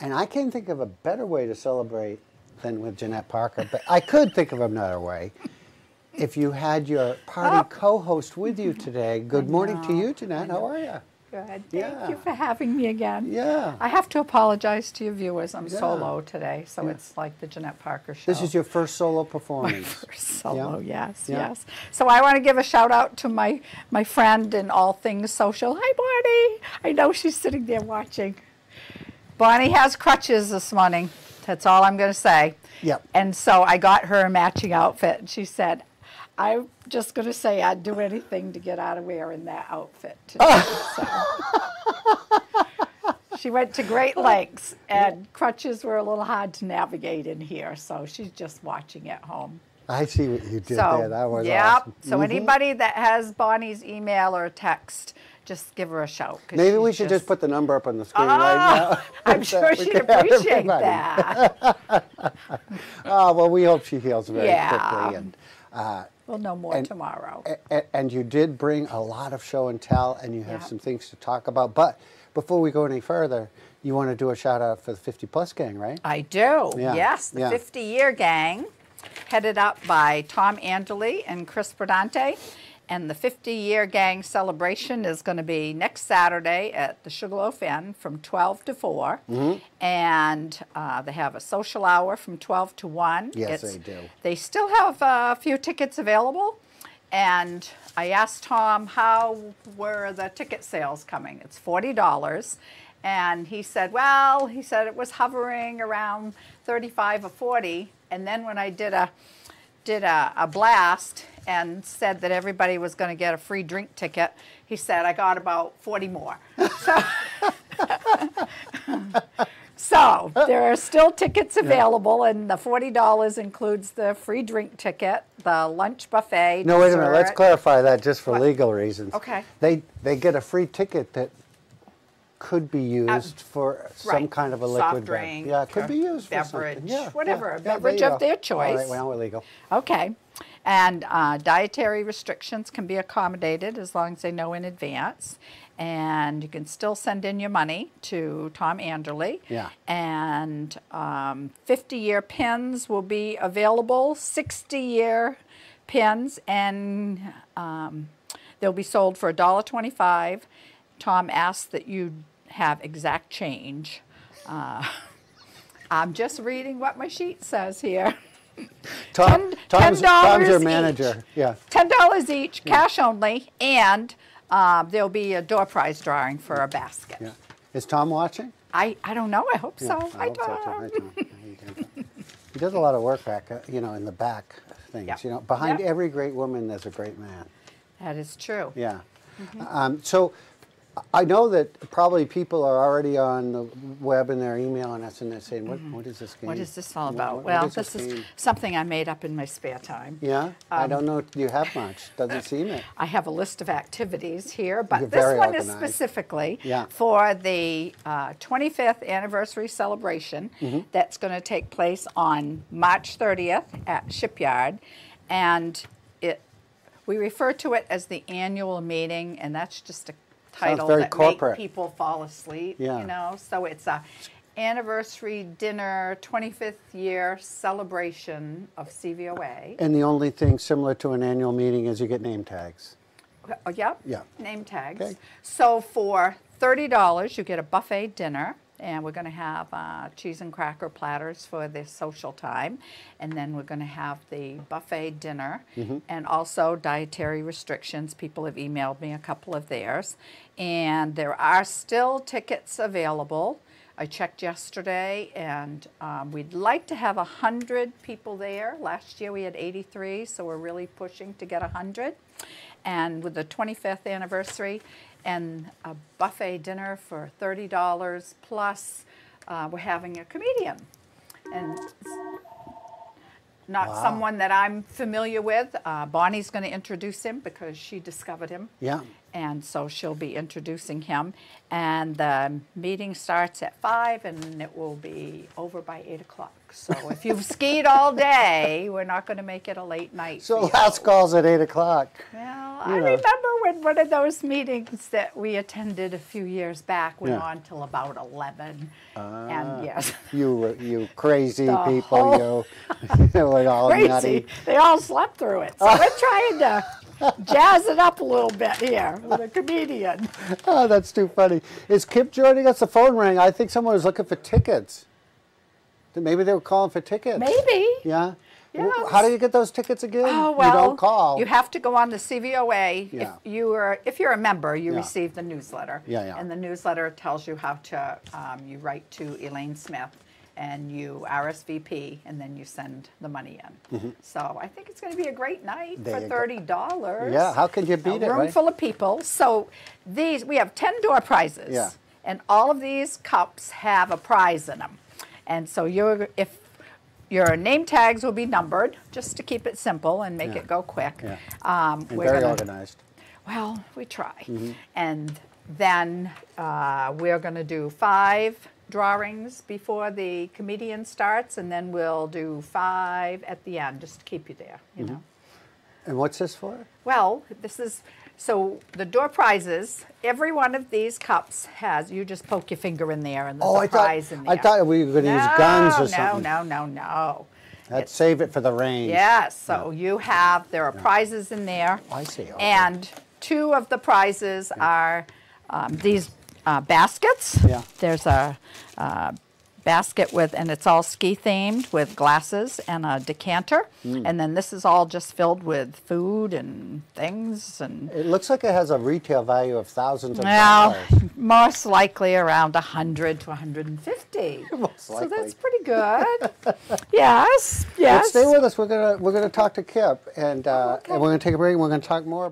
And I can't think of a better way to celebrate than with Jeannette Parker, but I could think of another way. If you had your party Oh. co-host with you today, good morning to you, Jeannette. How are you? Good. Thank Yeah. you for having me again. Yeah. I have to apologize to your viewers. I'm Yeah. solo today, so Yeah. it's like the Jeannette Parker show. This is your first solo my performance. first solo. Yes, yes. So I want to give a shout out to my my friend in all things social. Hi, Bonnie. I know she's sitting there watching. Bonnie has crutches this morning. That's all I'm going to say. Yep. And so I got her a matching outfit, and she said, "I'm just going to say I'd do anything to get out of wearing that outfit today." so. She went to great lengths, and crutches were a little hard to navigate in here, so she's just watching at home. I see what you did So, there. That was yep. awesome. So Mhm. anybody that has Bonnie's email or text, just give her a shout. 'cause Maybe we should just put the number up on the screen right now. Ah, I'm sure she'd appreciate everybody. that. Oh, well, we hope she heals very Yeah. quickly. And, uh, We'll know more And- tomorrow. a- a- and you did bring a lot of show and tell, and you have Yeah. some things to talk about. But before we go any further, you want to do a shout out for the 50 Plus Gang, right? I do. Yeah, Yes, the yeah. 50 year gang, headed up by Tom Angeli and Chris Bradante. And the 50 year gang celebration is going to be next Saturday at the Sugarloaf Inn from 12 to 4. Mm-hmm. And uh, they have a social hour from 12 to 1. Yes, they do. They still have a few tickets available. And I asked Tom, how were the ticket sales coming? It's $40. And he said, well, he said it was hovering around 35 or 40. And then when I did a did a, a blast and said that everybody was going to get a free drink ticket, he said I got about 40 more. So, so there are still tickets available, and the $40 includes the free drink ticket, the lunch buffet. No, wait a minute. Let's clarify that just for What? legal reasons. Okay. They they get a free ticket that could be used for some right. kind of a liquid bev- drink Yeah, it could be used for beverage, something. Yeah, whatever, yeah, a beverage of their choice. right, well, we're legal. Okay. And uh, dietary restrictions can be accommodated as long as they know in advance. And you can still send in your money to Tom Anderley. Yeah. And 50 year pins will be available, 60 year pins, and um, they'll be sold for $1.25. Tom asked that you have exact change. Uh, I'm just reading what my sheet says here. Tom, Tom's, $10 Tom's your each. manager. Yeah. Ten dollars each, cash only, and um, there'll be a door prize drawing for a basket. Yeah. Is Tom watching? I, I don't know. I hope Yeah, so. I I hope so, too. don't. Hi, Tom. How you doing? He does a lot of work back, uh, you know, in the back things. Yeah. You know, behind Yeah. every great woman, there's a great man. That is true. Yeah. Mm-hmm. Um, so I know that probably people are already on the web and they're emailing us and they're saying, what, what is this game? Mm-hmm. What is this all about? what- well, what this is something I made up in my spare time. Yeah? I um, don't know if you have much. Doesn't seem it. I have a list of activities here, but You're this one is specifically Yeah. for the uh, 25th anniversary celebration Mm-hmm. that's going to take place on March 30th at Shipyard. And it, we refer to it as the annual meeting, and that's just a title very that corporate. make people fall asleep, Yeah. you know? So it's a anniversary dinner, 25th year celebration of CVOA. And the only thing similar to an annual meeting is you get name tags. Oh, yep. Yeah. Name tags. Okay. So for thirty dollars, you get a buffet dinner, and we're going to have uh, cheese and cracker platters for the social time, and then we're going to have the buffet dinner, Mm-hmm. and also dietary restrictions. People have emailed me a couple of theirs, and there are still tickets available. I checked yesterday, and um, we'd like to have 100 people there. Last year we had 83, so we're really pushing to get 100. And with the 25th anniversary, and a buffet dinner for $30 plus, uh, we're having a comedian. And not someone that I'm familiar with. Uh, Bonnie's going to introduce him because she discovered him. Yeah. and so she'll be introducing him. And the meeting starts at five, and it will be over by eight o'clock. So if you've skied all day, we're not going to make it a late night. So last call's at eight o'clock. Well, I remember when one of those meetings that we attended a few years back went Yeah. on till about 11. Ah. and yes, You, were- you crazy people, you, you were all crazy. nutty. They all slept through it. So we're trying to jazz it up a little bit here with a comedian. Oh, that's too funny. Is Kip joining us? The phone rang. I think someone was looking for tickets. Maybe they were calling for tickets. Maybe. Yeah. Yes. How do you get those tickets again? Oh well, you don't call. You have to go on the CVOA. Yeah. If you are, if you're a member, you Yeah. receive the newsletter. Yeah, yeah. And the newsletter tells you how to. Um, you write to Elaine Smith, and you RSVP, and then you send the money in. So I think it's going to be a great night. There for thirty dollars. Yeah, how could you beat a it, room right? full of people. So these we have ten door prizes. Yeah. And all of these cups have a prize in them, and so you're if. Your name tags will be numbered, just to keep it simple and make Yeah. it go quick. Yeah. Um, And we're very gonna- organized. Well, we try. Mm-hmm. And then uh, we're going to do five drawings before the comedian starts, and then we'll do five at the end, just to keep you there, you Mm-hmm. know. And what's this for? Well, this is so the door prizes. Every one of these cups has you just poke your finger in there, and there's Oh, a I thought prize in there. I thought we were going to use guns or no, something. No, no, no, no. Let's save it for the rain. Yes, so you have, there are prizes in there. I see, okay. And two of the prizes are um, these uh, baskets. Yeah. There's a uh, basket with, and it's all ski themed with glasses and a decanter. Mm. And then this is all just filled with food and things and. It looks like it has a retail value of thousands of Well, dollars. most likely around 100 to 150. Most likely. So that's pretty good. yes, But yes. stay with us. We're gonna we're gonna talk to Kip, and uh, Oh, okay. and we're gonna take a break. and We're gonna talk more about.